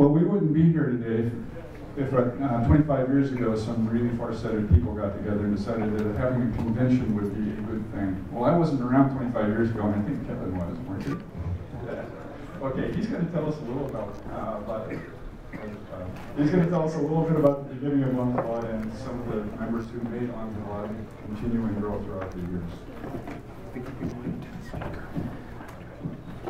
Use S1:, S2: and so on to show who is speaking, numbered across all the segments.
S1: Well, we wouldn't be here today if, uh, 25 years ago some really far-sighted people got together and decided that having a convention would be a good thing. Well, I wasn't around 25 years ago, and I think Kevin was, weren't you? Okay, he's going to tell us a little about, uh, about uh, he's going to tell us a little bit about the beginning of Enfilade and some of the members who made Enfilade continue and grow throughout the years.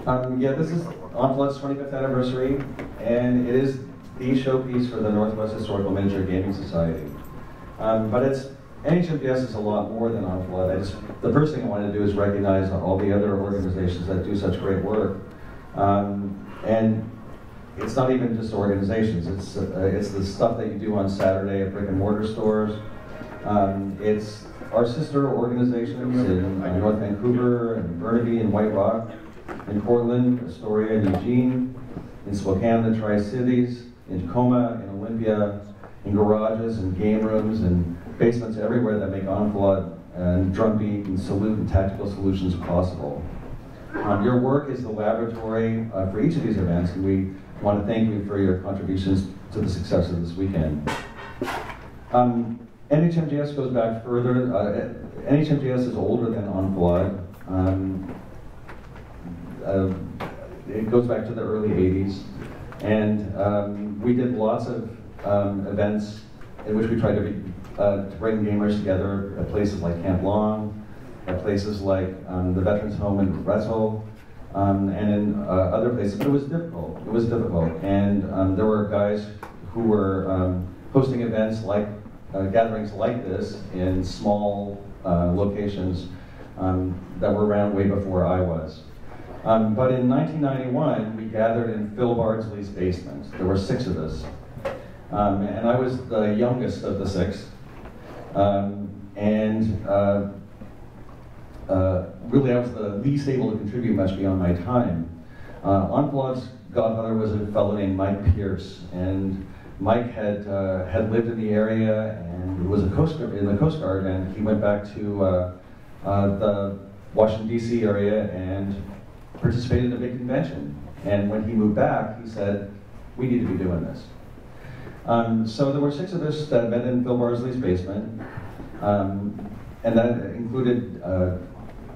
S2: Um, yeah, this is Enfilade's 25th anniversary, and it is the showpiece for the Northwest Historical Miniature Gaming Society. Um, but it's NHMGS is a lot more than Enfilade. I just the first thing I want to do is recognize all the other organizations that do such great work. Um, and it's not even just organizations, it's, uh, it's the stuff that you do on Saturday at brick and mortar stores. Um, it's our sister organizations in uh, North Vancouver and Burnaby and White Rock, in Portland, Astoria and Eugene, in Spokane, the Tri-Cities, in Tacoma, in Olympia, in garages and game rooms and basements everywhere that make Enfilade and Drumbeat and Salute and Tactical Solutions possible. Um, your work is the laboratory uh, for each of these events, and we want to thank you for your contributions to the success of this weekend. Um, NHMGS goes back further. Uh, NHMGS is older than Enfilade. Um, uh, it goes back to the early 80s. And um, we did lots of um, events in which we tried to, be, uh, to bring gamers together at places like Camp Long, at places like um, the Veterans Home in Retsil, um, and in uh, other places. But it was difficult. It was difficult, and um, there were guys who were um, hosting events like uh, gatherings like this in small uh, locations that were around way before I was. Um, but in 1991, we gathered in Phil Bardsley's basement. There were six of us. Um, and I was the youngest of the six. Um, and uh, uh, really, I was the least able to contribute much beyond my time. Uh, Enfilade's godfather was a fellow named Mike Pierce, and Mike had uh, had lived in the area and was a coast guard in the Coast Guard, and he went back to uh, uh, the Washington D.C. area and participated in a big convention. And when he moved back, he said, "We need to be doing this." Um, so there were six of us that met in Phil Bardsley's basement, um, and that included uh,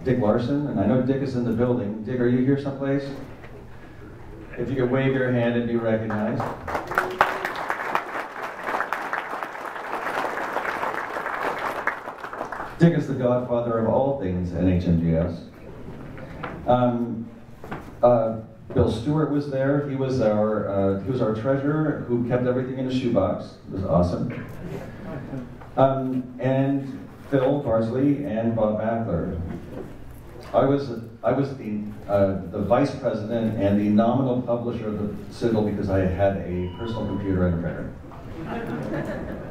S2: Dick Larson, and I know Dick is in the building. Dick, are you here someplace? If you could wave your hand and be recognized. Dick is the godfather of all things NHMGS. Um, Bill Stewart was there. He was our uh, he was our treasurer who kept everything in a shoebox. It was awesome. Um, and Phil Bardsley and Bob Mackler. I was I was the uh, the vice president and the nominal publisher of the Citadel because I had a personal computer and a printer.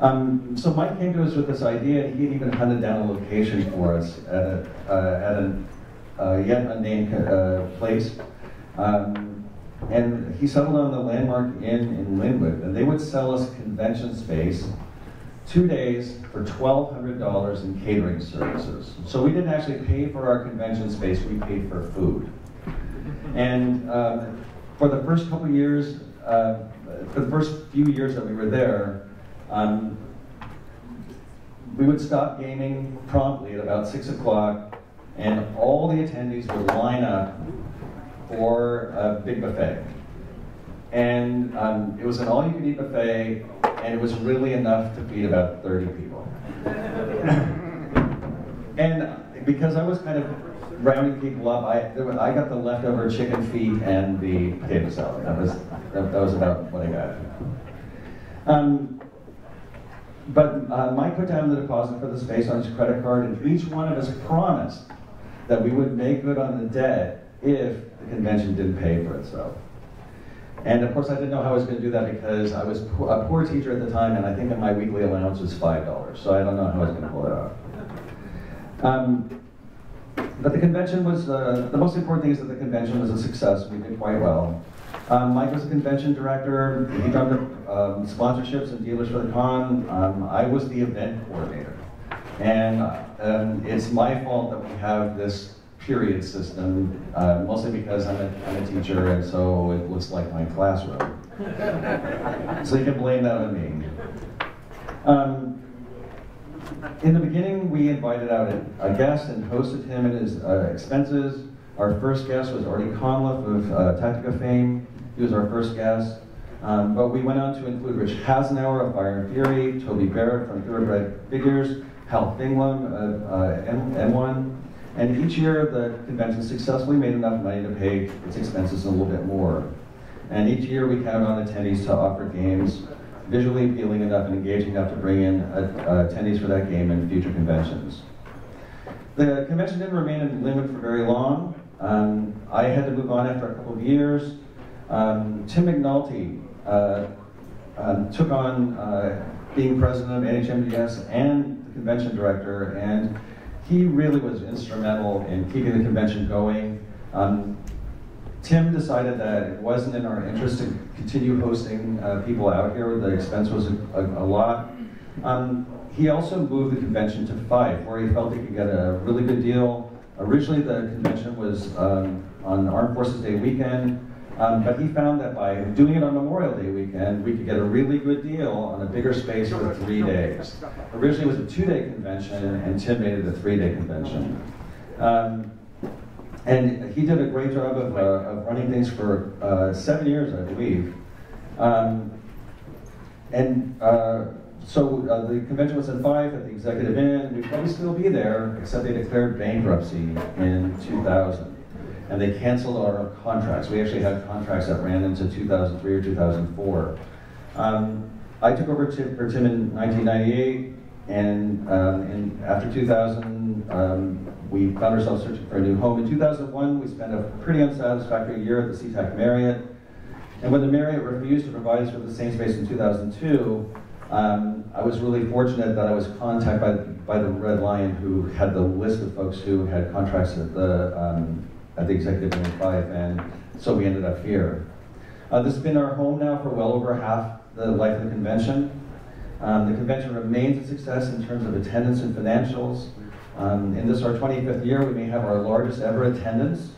S2: Um, so Mike came to us with this idea, and he had even hunted down a location for us at a, uh, at an yet unnamed uh, place. Um, and he settled on the Landmark Inn in Lynnwood, and they would sell us convention space two days for $1,200 in catering services. So we didn't actually pay for our convention space, we paid for food. And um, for the first couple years, uh, for the first few years that we were there, um, we would stop gaming promptly at about 6 o'clock, and all the attendees would line up for a big buffet. And um, it was an all-you-can-eat buffet, and it was really enough to feed about 30 people. and because I was kind of rounding people up, I, was, I got the leftover chicken feet and the potato salad. That was, that, that was about what I got. Um, but uh, Mike put down the deposit for the space on his credit card, and each one of us promised that we would make good on the debt if the convention didn't pay for itself. And of course, I didn't know how I was going to do that because I was a poor teacher at the time, and I think that my weekly allowance was $5, so I don't know how I was going to pull it off. Um, but the convention was, uh, the most important thing is that the convention was a success. We did quite well. Um, Mike was the convention director. He done the um, sponsorships and dealers for the con. Um, I was the event coordinator. And um, it's my fault that we have this period system, uh, mostly because I'm a, I'm a teacher and so it looks like my classroom. so you can blame that on me. Um, in the beginning, we invited out a, guest and hosted him at his uh, expenses. Our first guest was Arty Conliffe of uh, Tactica fame. He was our first guest. Um, but we went on to include Rich Hasenauer of Fire and Fury, Toby Barrett from Thoroughbred Figures, Hal Thinglum of uh, M- M1. And each year, the convention successfully made enough money to pay its expenses a little bit more. And each year, we count on attendees to offer games visually appealing enough and engaging enough to bring in uh, attendees for that game in future conventions. The convention didn't remain in Limerick for very long. Um, I had to move on after a couple of years. Um, Tim McNulty uh, um, took on uh, being president of NHMGS and the convention director, and he really was instrumental in keeping the convention going. Um, Tim decided that it wasn't in our interest to continue hosting uh, people out here. The expense was a, a, a lot. Um, he also moved the convention to Fife, where he felt he could get a really good deal. Originally, the convention was um, on Armed Forces Day weekend, um, but he found that by doing it on Memorial Day weekend, we could get a really good deal on a bigger space for three days. Originally, it was a two-day convention, and Tim made it a three-day convention. Um, and he did a great job of, uh, of running things for uh, seven years, I believe. Um, and uh, so uh, the convention was in Fife at the Executive Inn. We'd probably still be there, except they declared bankruptcy in 2000. And they canceled our contracts. We actually had contracts that ran into 2003 or 2004. Um, I took over for Tim in 1998, and, um, after 2000, um, we found ourselves searching for a new home. In 2001, we spent a pretty unsatisfactory year at the SeaTac Marriott. And when the Marriott refused to provide us with the same space in 2002, um, I was really fortunate that I was contacted by, by the Red Lion, who had the list of folks who had contracts at the, um, at the Executive Inn Fife, and so we ended up here. Uh, this has been our home now for well over half the life of the convention. Um, the convention remains a success in terms of attendance and financials. Um, in this, our 25th year, we may have our largest ever attendance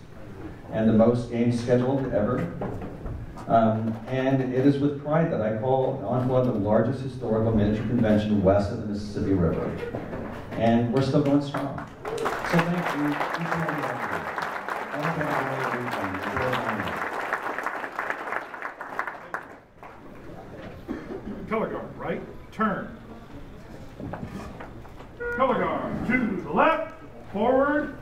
S2: and the most games scheduled ever. Um, and it is with pride that I call Enfilade the largest historical miniature convention west of the Mississippi River. And we're still going strong. So thank you.
S3: Color guard, right? Turn. Color guard, to the left, forward,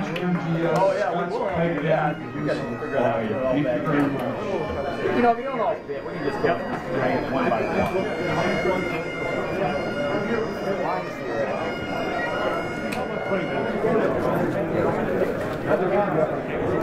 S4: Oh, yeah, we will. Yeah, you gotta figure it out. You're all
S1: Thank you
S4: back. You know, if you don't all fit, we can just go one by one.